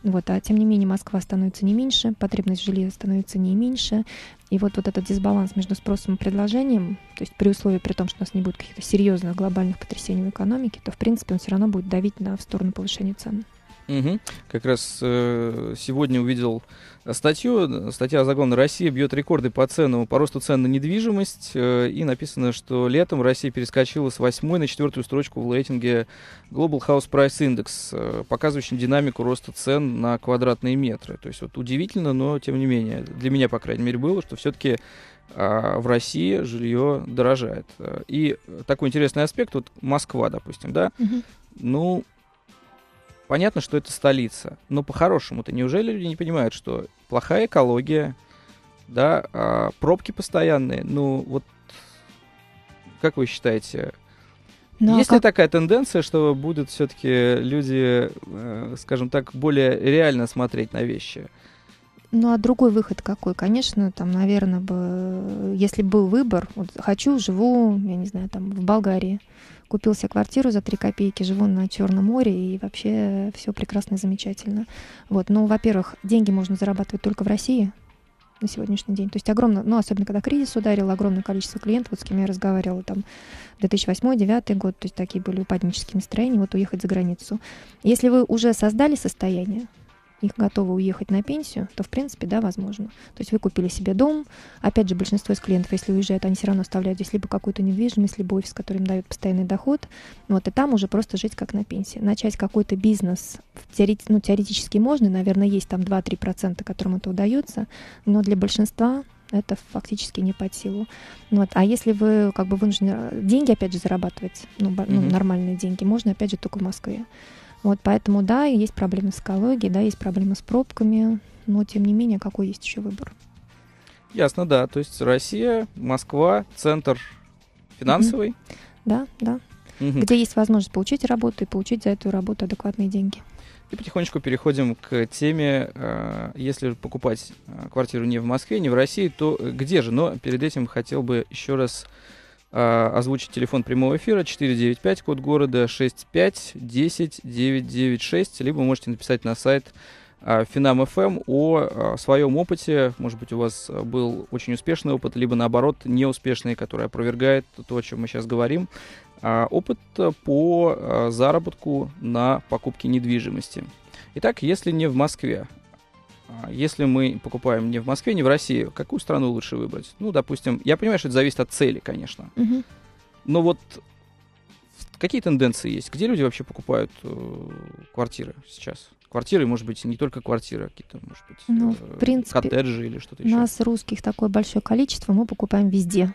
Вот, а тем не менее Москва становится не меньше, потребность в жилье становится не меньше. И вот, вот этот дисбаланс между спросом и предложением, то есть при условии, при том, что у нас не будет каких-то серьезных глобальных потрясений в экономике, то, в принципе, он все равно будет давить на в сторону повышения цен. Угу. Как раз э, сегодня увидел статью. Статья заглавная «Россия бьет рекорды по ценам, по росту цен на недвижимость». Э, и написано, что летом Россия перескочила с восьмой на четвертую строчку в рейтинге Global House Price Index, э, показывающим динамику роста цен на квадратные метры. То есть вот удивительно, но тем не менее, для меня, по крайней мере, было, что все-таки а, в России жилье дорожает. И такой интересный аспект, вот Москва, допустим, да, угу. ну, понятно, что это столица, но по-хорошему-то неужели люди не понимают, что плохая экология, да, а, пробки постоянные, ну вот как вы считаете, ну, а есть как... ли такая тенденция, что будут все-таки люди, э, скажем так, более реально смотреть на вещи? Ну, а другой выход какой? Конечно, там, наверное, бы, если был выбор, вот хочу, живу, я не знаю, там, в Болгарии, купил себе квартиру за 3 копейки, живу на Черном море, и вообще все прекрасно и замечательно. Вот, ну, во-первых, деньги можно зарабатывать только в России, на сегодняшний день. То есть огромно, ну, особенно когда кризис ударил, огромное количество клиентов, вот с кем я разговаривала, там, 2008-2009 год, то есть такие были упаднические настроения, вот уехать за границу. Если вы уже создали состояние, их готовы уехать на пенсию, то, в принципе, да, возможно. То есть вы купили себе дом. Опять же, большинство из клиентов, если уезжают, они все равно оставляют здесь либо какую-то недвижимость, либо офис, который им дает постоянный доход. Вот, и там уже просто жить как на пенсии. Начать какой-то бизнес, теорет, ну, теоретически можно, наверное, есть там 2-3%, которым это удается, но для большинства это фактически не под силу. Вот. А если вы как бы вынуждены деньги, опять же, зарабатывать, ну, mm-hmm. ну, нормальные деньги, можно, опять же, только в Москве. Вот поэтому, да, есть проблемы с экологией, да, есть проблемы с пробками, но тем не менее, какой есть еще выбор? Ясно, да. То есть Россия, Москва, центр финансовый. Mm-hmm. Да, да. Mm-hmm. Где есть возможность получить работу и получить за эту работу адекватные деньги. И потихонечку переходим к теме, э, если покупать э, квартиру не в Москве, не в России, то где же? Но перед этим хотел бы еще раз озвучить телефон прямого эфира 495, код города 6510996, либо можете написать на сайт Финам ФМ о а, своем опыте. Может быть, у вас был очень успешный опыт, либо наоборот неуспешный, который опровергает то, о чем мы сейчас говорим. А, опыт по заработку на покупке недвижимости. Итак, если не в Москве, а если мы покупаем не в Москве, не в России, какую страну лучше выбрать? Ну, допустим, я понимаю, что это зависит от цели, конечно. Угу. Но вот какие тенденции есть? Где люди вообще покупают э, квартиры сейчас? Квартиры, может быть, не только квартиры, а какие-то, может быть, ну, в принципе, коттеджи или что-то еще. У нас русских такое большое количество, мы покупаем везде.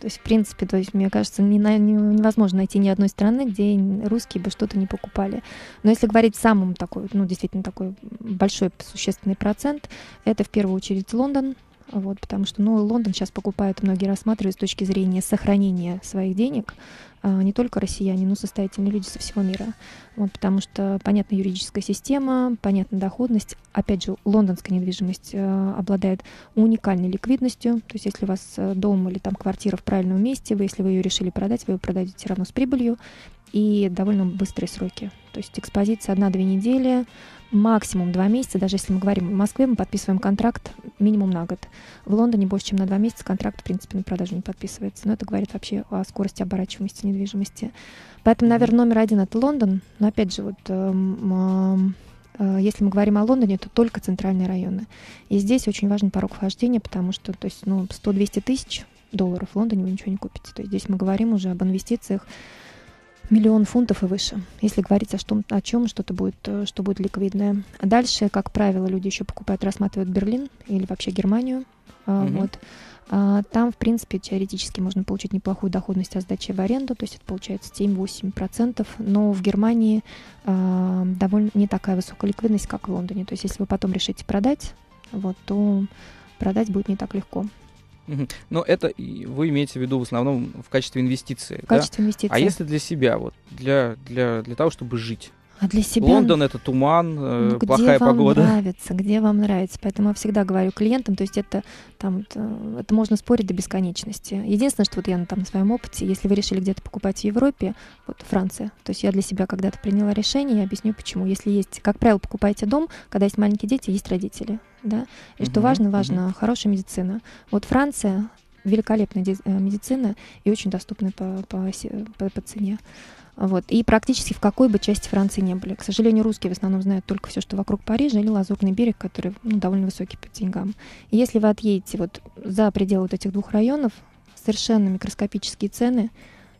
То есть, в принципе, то есть, мне кажется, не, не, невозможно найти ни одной страны, где русские бы что-то не покупали. Но если говорить самым такой, ну, действительно такой большой существенный процент, это в первую очередь Лондон, вот, потому что, ну, Лондон сейчас покупают, многие рассматривают с точки зрения сохранения своих денег, а, не только россияне, но состоятельные люди со всего мира. Вот, потому что понятна юридическая система, понятна доходность. Опять же, лондонская недвижимость э, обладает уникальной ликвидностью. То есть, если у вас э, дом или там квартира в правильном месте, вы, если вы ее решили продать, вы ее продадите все равно с прибылью и довольно быстрые сроки. То есть экспозиция одна-две недели, максимум два месяца, даже если мы говорим в Москве, мы подписываем контракт минимум на год. В Лондоне больше, чем на два месяца контракт, в принципе, на продажу не подписывается. Но это говорит вообще о скорости оборачиваемости недвижимости. Поэтому, наверное, номер один — это Лондон. Но, опять же, вот эм, э, если мы говорим о Лондоне, то только центральные районы. И здесь очень важен порог вхождения, потому что то есть, ну, 100-200 тысяч долларов в Лондоне вы ничего не купите. То есть здесь мы говорим уже об инвестициях миллион фунтов и выше, если говорить о, что, о чем что-то будет, э, что будет ликвидное. А дальше, как правило, люди еще покупают, рассматривают Берлин или вообще Германию. Mm-hmm. Вот. А, там, в принципе, теоретически можно получить неплохую доходность от сдачи в аренду, то есть это получается 7-8%, но в Германии а, довольно не такая высокая ликвидность, как в Лондоне. То есть если вы потом решите продать, вот, то продать будет не так легко. Но это вы имеете в виду в основном в качестве инвестиции. В качестве инвестиции. А если для себя, вот для, для, для того, чтобы жить? А для себя... Лондон это туман, э, ну, плохая где вам погода. нравится, где вам нравится. Поэтому я всегда говорю клиентам, то есть это, там, это, это можно спорить до бесконечности. Единственное, что вот я там, на своем опыте, если вы решили где-то покупать в Европе, вот Франция, то есть я для себя когда-то приняла решение, я объясню почему. Если есть, как правило, покупаете дом, когда есть маленькие дети, есть родители. Да? И что Мгм, важно, важно мгм. хорошая медицина. Вот Франция великолепная э, медицина и очень доступная по, по, по- по цене. Вот. И практически в какой бы части Франции не были. К сожалению, русские в основном знают только все, что вокруг Парижа или Лазурный берег, который ну, довольно высокий по деньгам. И если вы отъедете вот за пределы вот этих двух районов, совершенно микроскопические цены,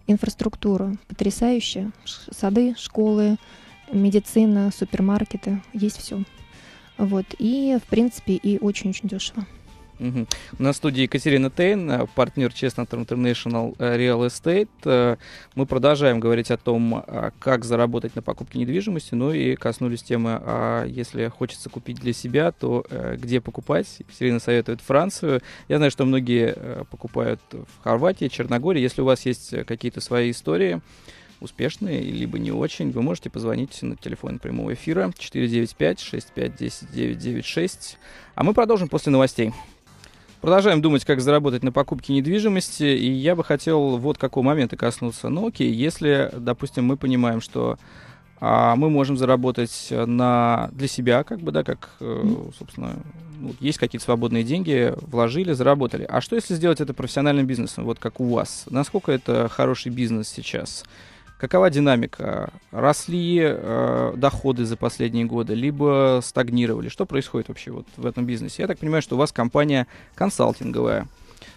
инфраструктура потрясающая, сады, школы, медицина, супермаркеты, есть все. Вот. И, в принципе, и очень-очень дешево. Мгм. На студии Екатерина Тейн, э, партнер Chestnut International э, Real Estate. Э, Мы продолжаем говорить о том, как заработать на покупке недвижимости, ну и коснулись темы, а если хочется купить для себя, то где покупать. Екатерина советует Францию. Я знаю, что многие покупают в Хорватии, Черногории. Если у вас есть какие-то свои истории, успешные, либо не очень, вы можете позвонить на телефон прямого эфира 495-6510-996. А мы продолжим после новостей. Продолжаем думать, как заработать на покупке недвижимости, и я бы хотел вот какого момента коснуться. Ну окей, если, допустим, мы понимаем, что а, мы можем заработать на, для себя, как бы, да, как, э, собственно, ну, есть какие-то свободные деньги, вложили, заработали. А что если сделать это профессиональным бизнесом, вот как у вас? Насколько это хороший бизнес сейчас? Какова динамика? Росли э, доходы за последние годы, либо стагнировали? Что происходит вообще вот в этом бизнесе? Я так понимаю, что у вас компания консалтинговая.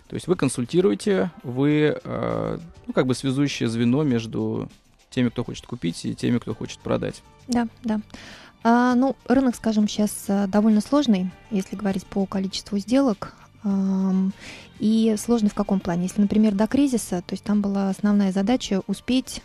То есть вы консультируете, вы, э, ну, как бы связующее звено между теми, кто хочет купить, и теми, кто хочет продать. Да, да. А, ну, рынок, скажем, сейчас а, довольно сложный, если говорить по количеству сделок. И сложный в каком плане? Если, например, до кризиса, то есть там была основная задача успеть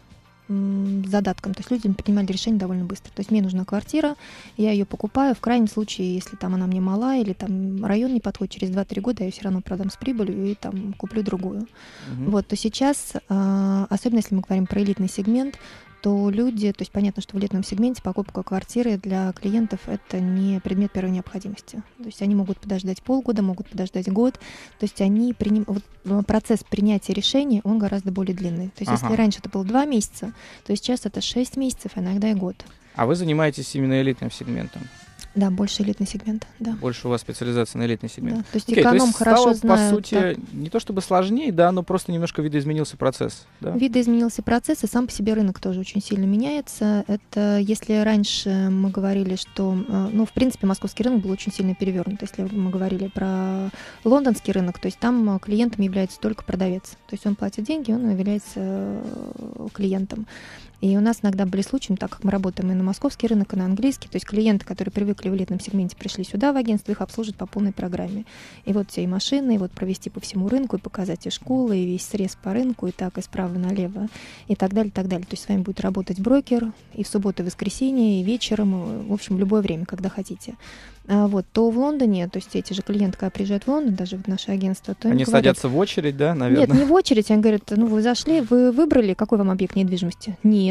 м, с задатком. То есть люди принимали решение довольно быстро. То есть мне нужна квартира, я ее покупаю. В крайнем случае, если там она мне мала или там район не подходит, через 2-3 года я ее все равно продам с прибылью и там куплю другую. Мгм. Вот, то сейчас, а, особенно если мы говорим про элитный сегмент, то люди, то есть понятно, что в элитном сегменте покупка квартиры для клиентов это не предмет первой необходимости. То есть они могут подождать полгода, могут подождать год. То есть они приним... вот, э, процесс принятия решений, он гораздо более длинный. То есть Ага. если раньше это было два месяца, то сейчас это 6 месяцев, иногда и год. А вы занимаетесь именно элитным сегментом? Да, больше элитный сегмент, да. Больше у вас специализация на элитный сегмент? да. То есть Окей, то эконом есть хорошо стало, знает. по сути, да. не то чтобы сложнее, да, но просто немножко видоизменился процесс, да? Видоизменился процесс, и сам по себе рынок тоже очень сильно меняется. Это если раньше мы говорили, что, э, ну, в принципе, московский рынок был очень сильно перевернут. Если мы говорили про лондонский рынок, то есть там э, клиентом является только продавец. То есть он платит деньги, он является э, клиентом. И у нас иногда были случаи, ну, так как мы работаем и на московский рынок, и на английский, то есть клиенты, которые привыкли в элитном сегменте, пришли сюда в агентство, их обслужат по полной программе. И вот все и машины, и вот провести по всему рынку, и показать и школы, и весь срез по рынку, и так, и справа налево, и так далее, и так далее. То есть с вами будет работать брокер и в субботу, и в воскресенье, и вечером, и, в общем, в любое время, когда хотите. А вот, то в Лондоне, то есть эти же клиенты, когда приезжают в Лондон, даже в наше агентство, то Они говорят, садятся в очередь, да, наверное? нет, не в очередь. Они говорят, ну вы зашли, вы выбрали, какой вам объект недвижимости? Нет.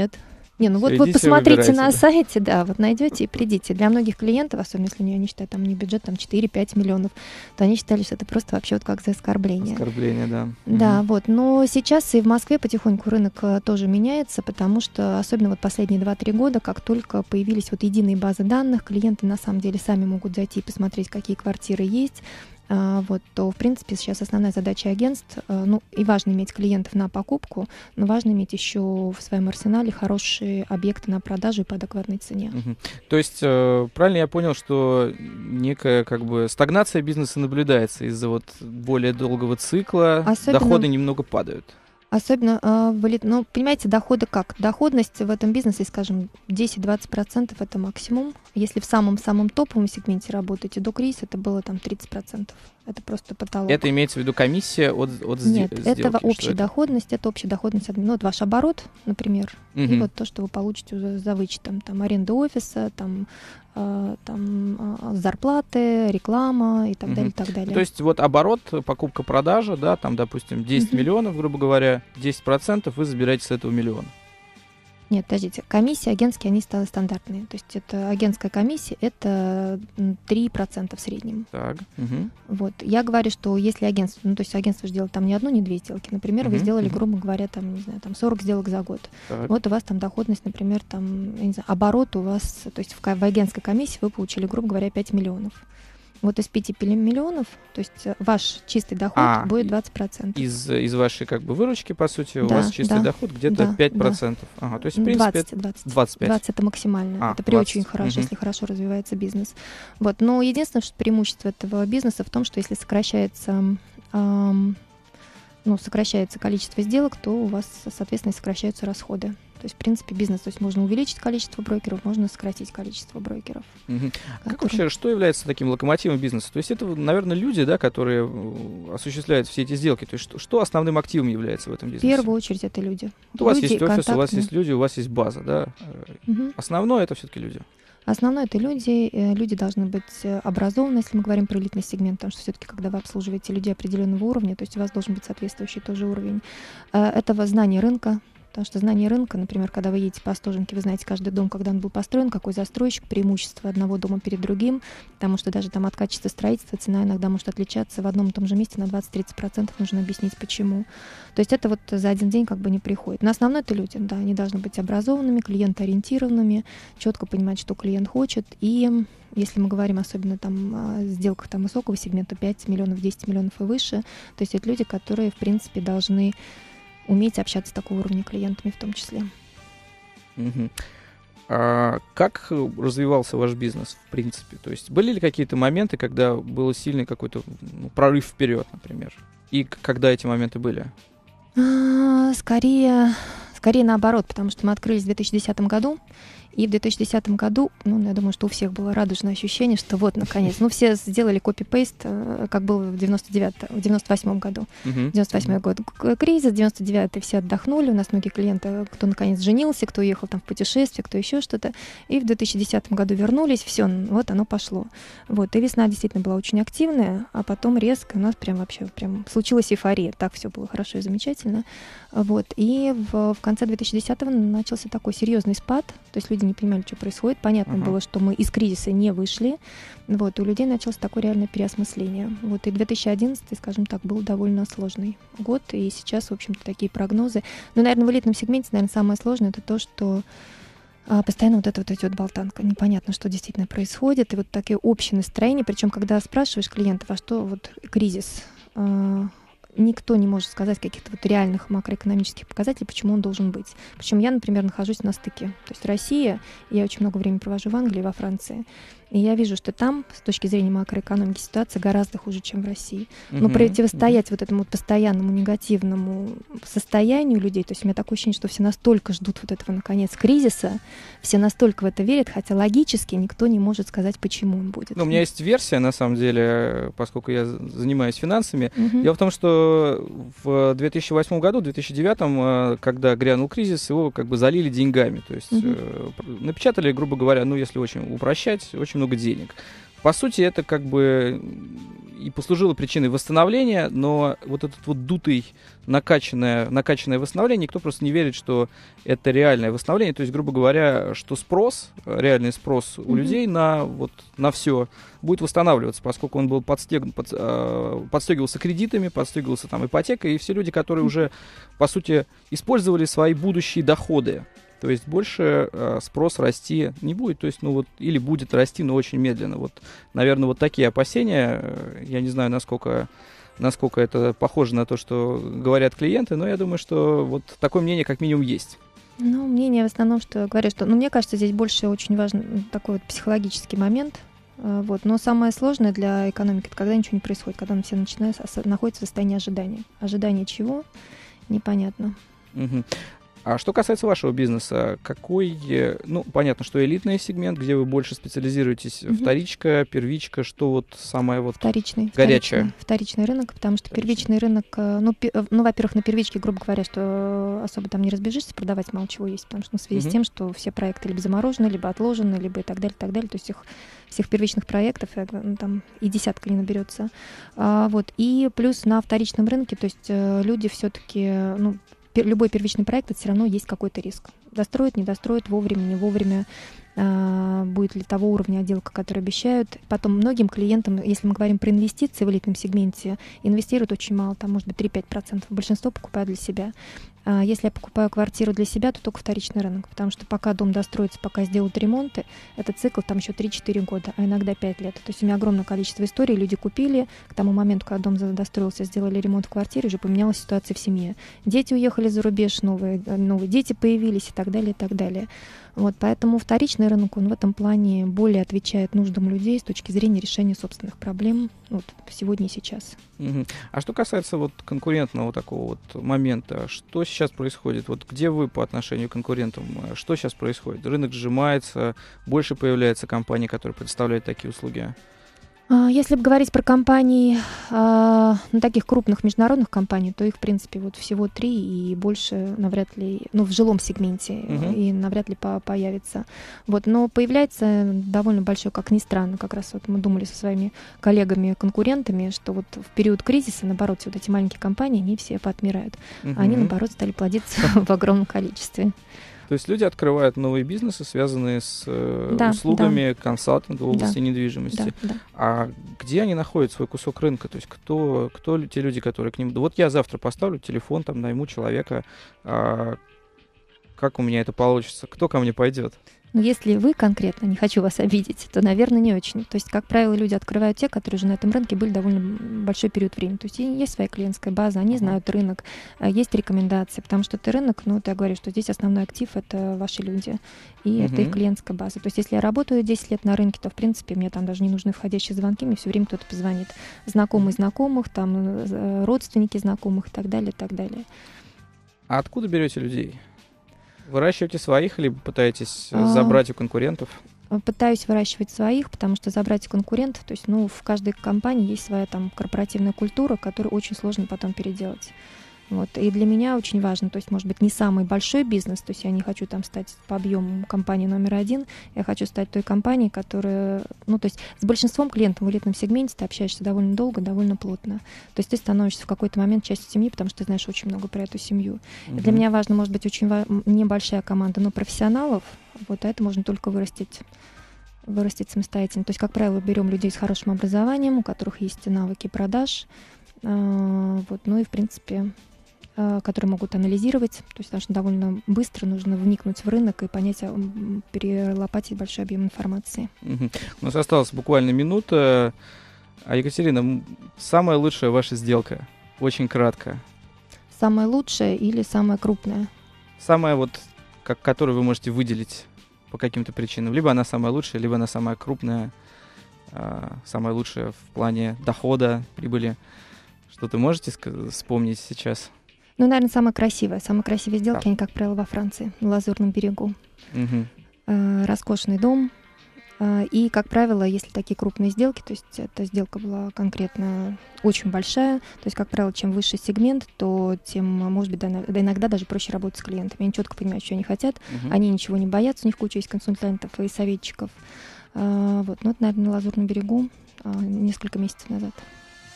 Не, ну вот вы посмотрите на да. сайте, да, вот найдете и придите. Для многих клиентов, особенно если они считают там не бюджет, там 4-5 миллионов, то они считали, что это просто вообще вот как за оскорбление. Оскорбление, да. Да, Мгм. вот. Но сейчас и в Москве потихоньку рынок э, тоже меняется, потому что особенно вот последние 2-3 года, как только появились вот единые базы данных, клиенты на самом деле сами могут зайти и посмотреть, какие квартиры есть, вот, то, в принципе, сейчас основная задача агентств, э, ну, и важно иметь клиентов на покупку, но важно иметь еще в своем арсенале хорошие объекты на продажу и по адекватной цене. Мгм. То есть, э, правильно я понял, что некая как бы стагнация бизнеса наблюдается из-за вот более долгого цикла, Особенно- доходы немного падают. Особенно, э, в элит- ну, понимаете, доходы как? Доходность в этом бизнесе, скажем, 10-20% это максимум. Если в самом-самом топовом сегменте работаете, до кризиса это было там 30%. Это просто потолок. Это имеется в виду комиссия от, от Нет, сделки? это общая доходность, это общая доходность. Ну, вот ваш оборот, например, и Мгм. вот то, что вы получите за, за вычетом там аренды офиса, там э, там э, зарплаты, реклама и так Мгм. далее, и так далее. То есть вот оборот, покупка-продажа, да, там, допустим, 10 Мгм. миллионов, грубо говоря, 10% вы забираете с этого миллиона. Нет, подождите, комиссии агентские, они стали стандартные. То есть это агентская комиссия, это м, 3% в среднем. Так. мгм. Вот. Я говорю, что если агентство, ну то есть агентство сделало там не одну, не две сделки, например, вы Мгм, сделали, мгм. грубо говоря, там, не знаю, там 40 сделок за год. Так. Вот у вас там доходность, например, там, я не знаю, оборот у вас, то есть в, в агентской комиссии вы получили, грубо говоря, 5 миллионов. Вот из 5 пили- миллионов, то есть э, ваш чистый доход А, будет и- 20%. Из, из вашей как бы выручки, по сути, у Да, вас чистый да. доход где-то Да, 5%. Ага, то есть, в принципе, 20, 20. 25. 20 это максимально. А, это при 20, очень хорошо, мгм. если хорошо развивается бизнес. Вот. Но единственное, что преимущество этого бизнеса в том, что если сокращается, ам, ну, сокращается количество сделок, то у вас, соответственно, сокращаются расходы. То есть, в принципе, бизнес, то есть можно увеличить количество брокеров, можно сократить количество брокеров. Мгм. Как которые- вообще, что является таким локомотивом бизнеса? То есть это, наверное, люди, да, которые осуществляют все эти сделки. То есть что, что основным активом является в этом В бизнесе? первую очередь это люди. Вот у вас Люди есть офис, у вас контактные. есть люди, у вас есть база, да. Мгм. Основное это все-таки люди. Основное это люди. э, Люди должны быть э, образованы, если мы говорим про элитный сегмент, потому что все-таки, когда вы обслуживаете людей определенного уровня, то есть у вас должен быть соответствующий тоже уровень. Э, Это знание рынка, потому что знание рынка, например, когда вы едете по Остоженке, вы знаете каждый дом, когда он был построен, какой застройщик, преимущество одного дома перед другим, потому что даже там от качества строительства цена иногда может отличаться в одном и том же месте на 20-30%, нужно объяснить почему. То есть это вот за один день как бы не приходит. Но основное это люди, да, они должны быть образованными, клиентоориентированными, четко понимать, что клиент хочет. И если мы говорим особенно там о сделках там высокого сегмента, 5 миллионов, 10 миллионов и выше, то есть это люди, которые, в принципе, должны уметь общаться с такого уровня клиентами в том числе. Мгм. А как развивался ваш бизнес, в принципе? То есть были ли какие-то моменты, когда был сильный какой-то ну, прорыв вперед, например? И когда эти моменты были? А, Скорее, скорее наоборот, потому что мы открылись в 2010 году, и в 2010 году, ну, я думаю, что у всех было радужное ощущение, что вот, наконец, ну, все сделали копи-пейст, э, как было в 99 в 98 году. Мгм. 98 год кризис, 99 все отдохнули, у нас многие клиенты, кто наконец женился, кто уехал там в путешествие, кто еще что-то, и в 2010 году вернулись, все, вот оно пошло. Вот, и весна действительно была очень активная, а потом резко у нас прям вообще прям случилась эйфория, так все было хорошо и замечательно. Вот, и в, в конце 2010 начался такой серьезный спад, то есть люди не понимали, что происходит, понятно Ага. было, что мы из кризиса не вышли, вот, у людей началось такое реальное переосмысление. Вот, и 2011, скажем так, был довольно сложный год, и сейчас, в общем-то, такие прогнозы. Но, наверное, в элитном сегменте, наверное, самое сложное это то, что а, постоянно вот эта вот идет болтанка. Непонятно, что действительно происходит. И вот такие общие настроения. Причем, когда спрашиваешь клиентов, а что вот кризис, а, никто не может сказать каких-то вот реальных макроэкономических показателей, почему он должен быть. Причем я, например, нахожусь на стыке. То есть Россия, я очень много времени провожу в Англии, во Франции, и я вижу, что там, с точки зрения макроэкономики, ситуация гораздо хуже, чем в России. Но противостоять вот этому постоянному негативному состоянию людей, то есть у меня такое ощущение, что все настолько ждут вот этого, наконец, кризиса, все настолько в это верят, хотя логически никто не может сказать, почему он будет. Ну, у меня есть версия, на самом деле, поскольку я занимаюсь финансами. Мгм. Дело в том, что в 2008 году, 2009, э, когда грянул кризис, его как бы залили деньгами. То есть пр- напечатали, грубо говоря, ну, если очень упрощать, очень много денег. По сути, это как бы и послужило причиной восстановления, но вот этот вот дутый, накачанное, накачанное восстановление, никто просто не верит, что это реальное восстановление. То есть, грубо говоря, что спрос, реальный спрос у людей на, вот, на все будет восстанавливаться, поскольку он был подстег... под- э, подстегивался кредитами, подстегивался там ипотекой, и все люди, которые уже, по сути, использовали свои будущие доходы. То есть больше э, спрос расти не будет, то есть, ну вот, или будет расти, но очень медленно. Вот, наверное, вот такие опасения. Э, Я не знаю, насколько, насколько это похоже на то, что говорят клиенты, но я думаю, что вот такое мнение как минимум есть. Ну, мнение в основном, что говорят, что... Ну, мне кажется, здесь больше очень важен такой вот психологический момент. А, Вот. Но самое сложное для экономики, это когда ничего не происходит, когда все начинают, ос- находятся в состоянии ожидания. Ожидание чего? Непонятно. Мгм. А что касается вашего бизнеса, какой, э, ну, понятно, что элитный сегмент, где вы больше специализируетесь, mm-hmm. вторичка, первичка, что вот самое вот вторичный, горячее? Вторичный, вторичный рынок, потому что вторичный. первичный рынок, э, ну, пи, э, ну, во-первых, на первичке, грубо говоря, что особо там не разбежишься, продавать мало чего есть, потому что ну, в связи mm-hmm. с тем, что все проекты либо заморожены, либо отложены, либо и так далее, и так далее, то есть всех, всех первичных проектов ну, там и десятка не наберется. А, вот, и плюс на вторичном рынке, то есть люди все-таки, ну, любой первичный проект, это все равно есть какой-то риск. Достроить, не достроить, вовремя, не вовремя, а, будет ли того уровня отделка, который обещают. Потом многим клиентам, если мы говорим про инвестиции в элитном сегменте, инвестируют очень мало, там может быть 3-5%. Большинство покупают для себя. А, если я покупаю квартиру для себя, то только вторичный рынок, потому что пока дом достроится, пока сделают ремонты, этот цикл там еще 3-4 года, а иногда 5 лет. То есть у меня огромное количество историй, люди купили, к тому моменту, когда дом достроился, сделали ремонт в квартире, уже поменялась ситуация в семье. Дети уехали за рубеж, новые, новые дети появились и так далее, и так далее. Вот, поэтому вторичный рынок, он в этом плане более отвечает нуждам людей с точки зрения решения собственных проблем вот, сегодня и сейчас. Угу. А что касается вот конкурентного такого вот момента, что сейчас происходит? Вот где вы по отношению к конкурентам? Что сейчас происходит? Рынок сжимается, больше появляется компаний, которые предоставляют такие услуги? А, если бы говорить про компании, а, ну, таких крупных международных компаний, то их, в принципе, вот всего три и больше навряд ли, ну, в жилом сегменте uh-huh. и навряд ли по появится. Вот, но появляется довольно большой, как ни странно, как раз вот мы думали со своими коллегами-конкурентами, что вот в период кризиса, наоборот, вот эти маленькие компании, они все поотмирают. Uh-huh. Они, наоборот, стали плодиться (laughs) в огромном количестве. То есть люди открывают новые бизнесы, связанные с э, да, услугами да. консалтинга в области да, недвижимости. Да, да. А где они находят свой кусок рынка? То есть кто, кто те люди, которые к ним... Вот я завтра поставлю телефон, там найму человека. А как у меня это получится? Кто ко мне пойдет? Но если вы конкретно, не хочу вас обидеть, то, наверное, не очень. То есть, как правило, люди открывают те, которые уже на этом рынке были довольно большой период времени. То есть есть своя клиентская база, они знают рынок, э, есть рекомендации, потому что это рынок, ну, я говорю, что здесь основной актив — это ваши люди, и uh-huh. это их клиентская база. То есть если я работаю 10 лет на рынке, то, в принципе, мне там даже не нужны входящие звонки, мне все время кто-то позвонит. Знакомые знакомых, там, э, родственники знакомых и так далее, и так далее. А откуда берете людей? Выращиваете своих, либо пытаетесь а... забрать у конкурентов? Пытаюсь выращивать своих, потому что забрать у конкурентов, то есть, ну, в каждой компании есть своя там корпоративная культура, которую очень сложно потом переделать. Вот. И для меня очень важно, то есть, может быть, не самый большой бизнес, то есть я не хочу там стать по объему компании номер один, я хочу стать той компанией, которая, ну, то есть с большинством клиентов в элитном сегменте ты общаешься довольно долго, довольно плотно. То есть ты становишься в какой-то момент частью семьи, потому что ты знаешь очень много про эту семью. Mm-hmm. И для меня важно, может быть, очень ва- небольшая команда, но профессионалов, вот а это можно только вырастить вырастить самостоятельно. То есть, как правило, берем людей с хорошим образованием, у которых есть навыки продаж, а, вот, ну и, в принципе, которые могут анализировать. То есть даже довольно быстро нужно вникнуть в рынок и понять, а, перелопатить большой объем информации. Угу. У нас осталась буквально минута. А Екатерина, самая лучшая ваша сделка? Очень кратко. Самая лучшая или самая крупная? Самая вот, как, которую вы можете выделить по каким-то причинам. Либо она самая лучшая, либо она самая крупная, э, самая лучшая в плане дохода, прибыли. Что-то можете вспомнить сейчас? Ну, наверное, самая красивая. Самые красивые сделки, да. они, как правило, во Франции, на Лазурном берегу. Угу. Э, роскошный дом. Э, и, как правило, если такие крупные сделки, то есть эта сделка была конкретно очень большая, то есть, как правило, чем выше сегмент, то тем, может быть, да, иногда даже проще работать с клиентами. Они четко понимают, что они хотят, угу. они ничего не боятся, у них куча есть консультантов и советчиков. Э, вот, ну, это, наверное, на Лазурном берегу э, несколько месяцев назад.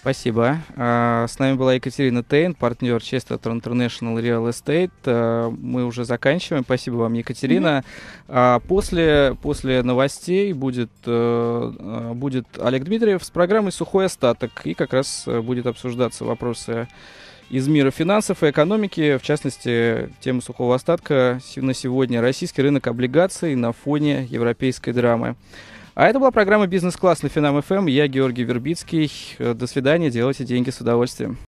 Спасибо. А, с нами была Екатерина Тейн, партнер Chester International Real Estate. А, мы уже заканчиваем. Спасибо вам, Екатерина. Mm-hmm. После, после новостей будет, э, будет Олег Дмитриев с программой «Сухой остаток». И как раз э, будет обсуждаться вопросы из мира финансов и экономики, в частности, тема сухого остатка на сегодня российский рынок облигаций на фоне европейской драмы. А это была программа «Бизнес-класс» на Финам ФМ. Я Георгий Вербицкий. До свидания. Делайте деньги с удовольствием.